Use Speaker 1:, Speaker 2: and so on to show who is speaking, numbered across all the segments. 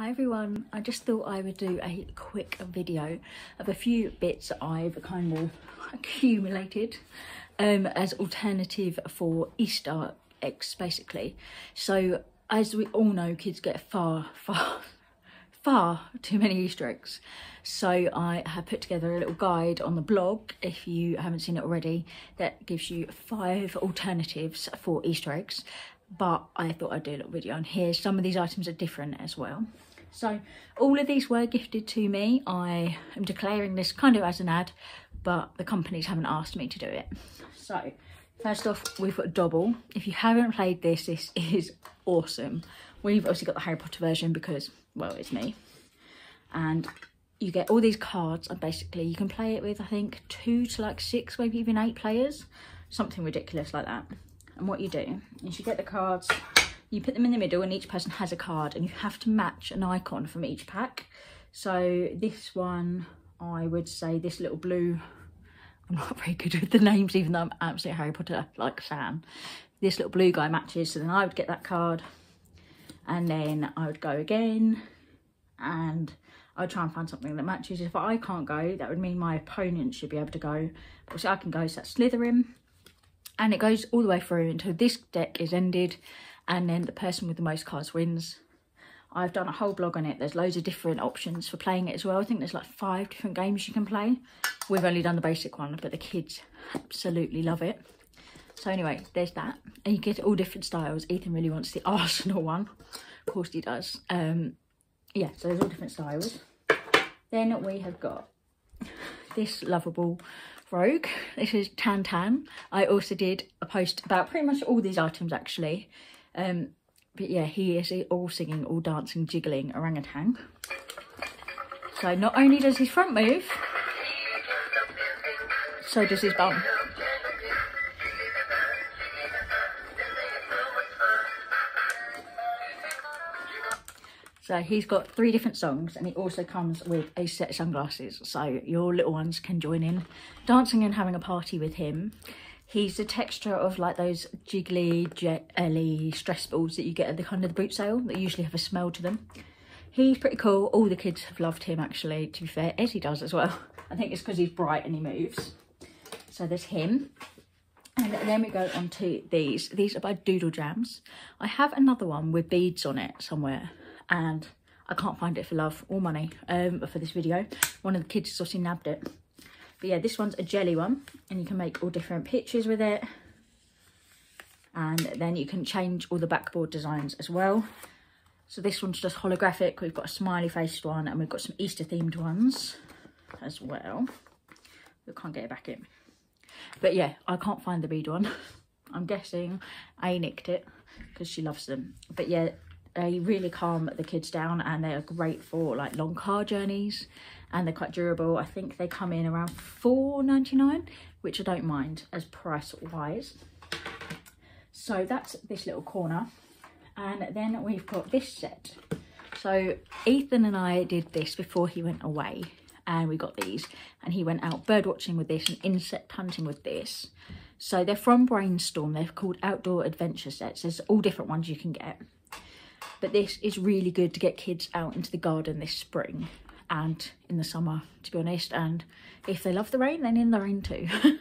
Speaker 1: Hi everyone, I just thought I would do a quick video of a few bits I've kind of accumulated um, as alternative for Easter eggs basically. So as we all know, kids get far, far, far too many Easter eggs. So I have put together a little guide on the blog, if you haven't seen it already, that gives you five alternatives for Easter eggs. But I thought I'd do a little video on here. Some of these items are different as well. So all of these were gifted to me. I am declaring this kind of as an ad, but the companies haven't asked me to do it. So first off, we've got Dobble. If you haven't played this, this is awesome. We've obviously got the Harry Potter version because, well, it's me. And you get all these cards and basically you can play it with, I think, two to like six, maybe even eight players. Something ridiculous like that. And what you do is you get the cards you put them in the middle and each person has a card and you have to match an icon from each pack. So this one, I would say this little blue, I'm not very good with the names even though I'm absolutely Harry Potter like fan. This little blue guy matches, so then I would get that card and then I would go again and I'd try and find something that matches. If I can't go, that would mean my opponent should be able to go. Obviously I can go, so that's Slytherin. And it goes all the way through until this deck is ended and then the person with the most cards wins. I've done a whole blog on it. There's loads of different options for playing it as well. I think there's like five different games you can play. We've only done the basic one, but the kids absolutely love it. So anyway, there's that. And you get all different styles. Ethan really wants the Arsenal one. Of course he does. Um, yeah, so there's all different styles. Then we have got this lovable rogue. This is Tan Tan. I also did a post about pretty much all these items actually. Um, but yeah, he is all singing, all dancing, jiggling orangutan. So not only does his front move, so does his bum. So he's got three different songs and he also comes with a set of sunglasses. So your little ones can join in dancing and having a party with him. He's the texture of like those jiggly, jelly stress balls that you get at the kind of the boot sale that usually have a smell to them. He's pretty cool. All the kids have loved him actually, to be fair. Ezzy does as well. I think it's because he's bright and he moves. So there's him. And then we go on to these. These are by Doodle Jamz. I have another one with beads on it somewhere. And I can't find it for love or money um, for this video. One of the kids has obviously nabbed it. But yeah, this one's a jelly one and you can make all different pictures with it. And then you can change all the backboard designs as well. So this one's just holographic. We've got a smiley faced one and we've got some Easter themed ones as well. We can't get it back in. But yeah, I can't find the bead one. I'm guessing I nicked it because she loves them. But yeah, they really calm the kids down and they are great for like long car journeys and they're quite durable. I think they come in around four ninety nine, which I don't mind as price wise. So that's this little corner. And then we've got this set. So Ethan and I did this before he went away and we got these and he went out bird watching with this and insect hunting with this. So they're from Brainstorm. They're called outdoor adventure sets. There's all different ones you can get. But this is really good to get kids out into the garden this spring and in the summer, to be honest. And if they love the rain, then in the rain too.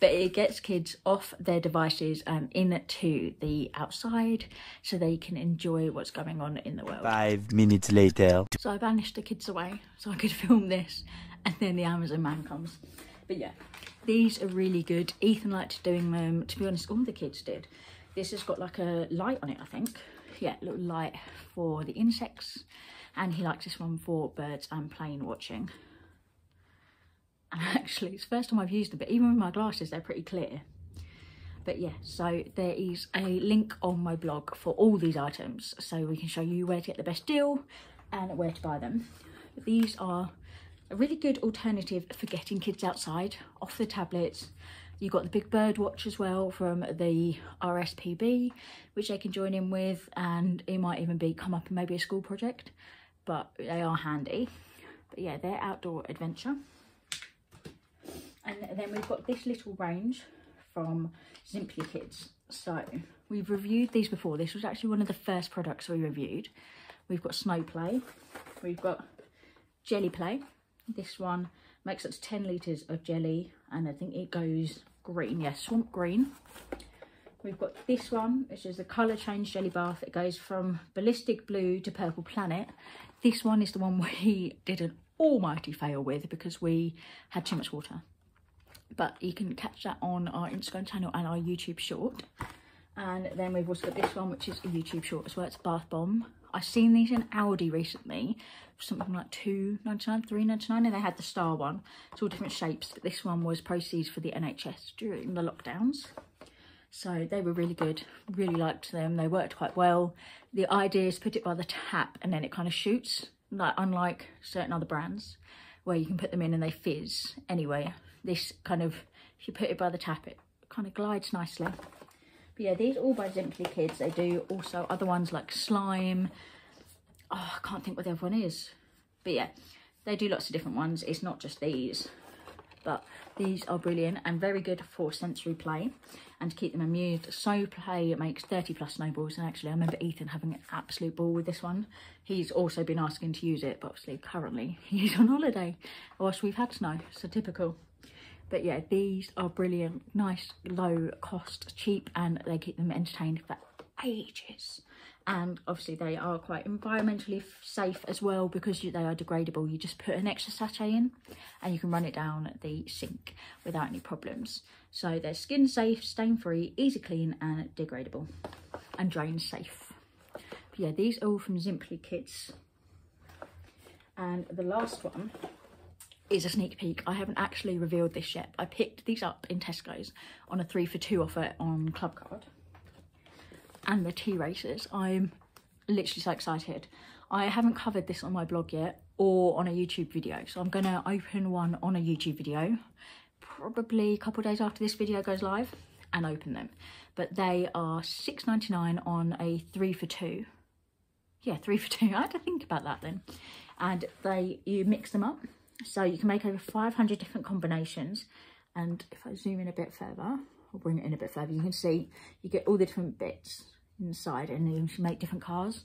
Speaker 1: but it gets kids off their devices and into the outside so they can enjoy what's going on in the world.
Speaker 2: Five minutes later.
Speaker 1: So I banished the kids away so I could film this and then the Amazon man comes. But yeah, these are really good. Ethan liked doing them. To be honest, all the kids did. This has got like a light on it, I think. Yeah, little light for the insects and he likes this one for birds and plane watching. And actually, it's the first time I've used them, but even with my glasses, they're pretty clear. But yeah, so there is a link on my blog for all these items, so we can show you where to get the best deal and where to buy them. These are a really good alternative for getting kids outside, off the tablets. You've got the big bird watch as well from the RSPB, which they can join in with, and it might even be come up in maybe a school project but they are handy. But yeah, they're outdoor adventure. And then we've got this little range from Zimpli Kids. So we've reviewed these before. This was actually one of the first products we reviewed. We've got Snow Play. We've got Jelly Play. This one makes up to 10 litres of jelly and I think it goes green. Yes, yeah, Swamp Green. We've got this one, which is the colour change jelly bath. It goes from ballistic blue to purple planet. This one is the one we did an almighty fail with because we had too much water. But you can catch that on our Instagram channel and our YouTube short. And then we've also got this one, which is a YouTube short as well. It's Bath Bomb. I've seen these in Aldi recently, something like two ninety nine, three ninety nine, and they had the star one. It's all different shapes, but this one was proceeds for the NHS during the lockdowns. So they were really good, really liked them. They worked quite well. The idea is put it by the tap and then it kind of shoots, like unlike certain other brands where you can put them in and they fizz. Anyway, this kind of, if you put it by the tap, it kind of glides nicely. But yeah, these all by Zimpli Kids. They do also other ones like slime. Oh, I can't think what the other one is. But yeah, they do lots of different ones. It's not just these but these are brilliant and very good for sensory play and to keep them amused. Snow Play makes 30 plus snowballs and actually I remember Ethan having an absolute ball with this one. He's also been asking to use it but obviously currently he's on holiday whilst we've had snow, so typical. But yeah, these are brilliant, nice, low cost, cheap and they keep them entertained for ages. And obviously they are quite environmentally safe as well because you, they are degradable. You just put an extra sachet in and you can run it down the sink without any problems. So they're skin safe stain free easy clean and degradable and drain safe. But yeah these are all from Zimpli Kids. And the last one is a sneak peek. I haven't actually revealed this yet. I picked these up in Tesco's on a three for two offer on Clubcard and the T-Racers. I'm literally so excited. I haven't covered this on my blog yet or on a YouTube video. So I'm going to open one on a YouTube video, probably a couple days after this video goes live and open them. But they are six ninety nine on a three for two. Yeah, three for two. I had to think about that then. And they you mix them up. So you can make over 500 different combinations. And if I zoom in a bit further, I'll bring it in a bit further, you can see you get all the different bits inside and you can make different cars.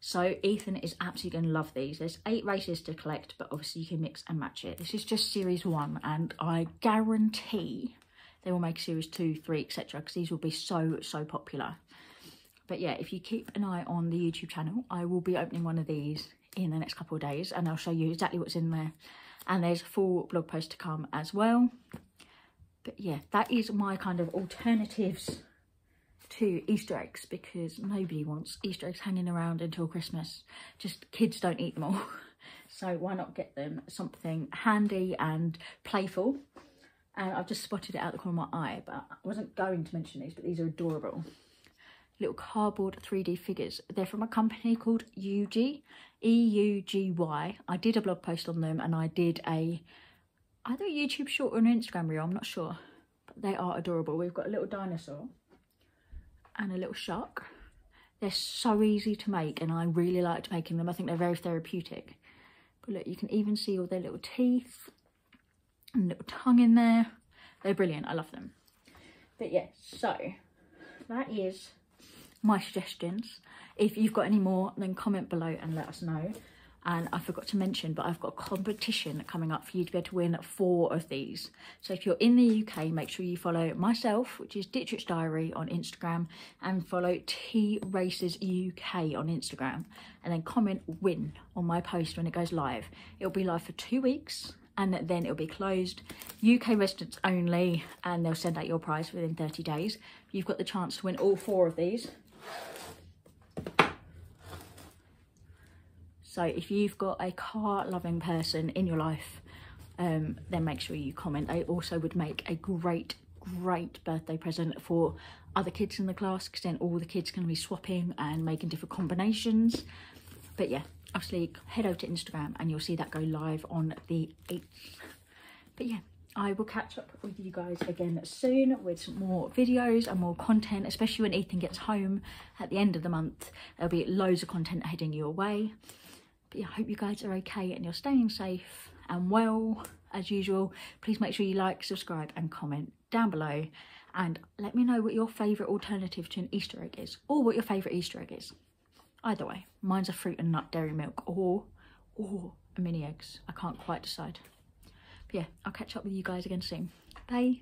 Speaker 1: So Ethan is absolutely going to love these. There's eight races to collect, but obviously you can mix and match it. This is just series one and I guarantee they will make series two, three, etc. because these will be so, so popular. But yeah, if you keep an eye on the YouTube channel, I will be opening one of these in the next couple of days and I'll show you exactly what's in there. And there's a full blog post to come as well. But yeah, that is my kind of alternatives to Easter eggs because nobody wants Easter eggs hanging around until Christmas. Just kids don't eat them all. So why not get them something handy and playful. And I've just spotted it out the corner of my eye, but I wasn't going to mention these, but these are adorable. Little cardboard 3D figures. They're from a company called Eugy, E-U-G-Y. I did a blog post on them and I did a, either a YouTube short or an Instagram reel, I'm not sure. But they are adorable. We've got a little dinosaur and a little shark. They're so easy to make and I really liked making them. I think they're very therapeutic. But look, you can even see all their little teeth and little tongue in there. They're brilliant. I love them. But yeah, so that is my suggestions. If you've got any more, then comment below and let us know. And I forgot to mention but I've got a competition coming up for you to be able to win four of these. So if you're in the UK make sure you follow myself which is Dittrich Diary on Instagram and follow T-Racers UK on Instagram. And then comment win on my post when it goes live. It'll be live for two weeks and then it'll be closed. UK residents only and they'll send out your prize within 30 days. You've got the chance to win all four of these So if you've got a car loving person in your life, um, then make sure you comment. They also would make a great, great birthday present for other kids in the class because then all the kids can be swapping and making different combinations. But yeah, obviously head over to Instagram and you'll see that go live on the 8th. But yeah, I will catch up with you guys again soon with some more videos and more content, especially when Ethan gets home at the end of the month. There'll be loads of content heading your way. But yeah, I hope you guys are okay and you're staying safe and well as usual. Please make sure you like, subscribe and comment down below and let me know what your favourite alternative to an Easter egg is or what your favourite Easter egg is. Either way, mine's a fruit and nut dairy milk or, or a mini eggs. I can't quite decide. But yeah, I'll catch up with you guys again soon. Bye.